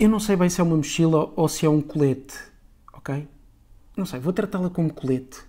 Eu não sei bem se é uma mochila ou se é um colete, ok? Não sei, vou tratá-la como colete.